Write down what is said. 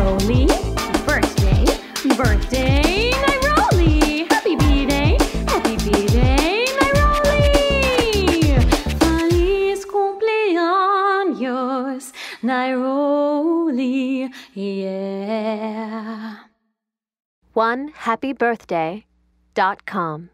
Nairoli. Birthday, birthday, Nairoli. Happy B-Day, happy B-Day, Nairoli. Feliz cumpleaños, Nairoli, yeah. One happy birthday dot com.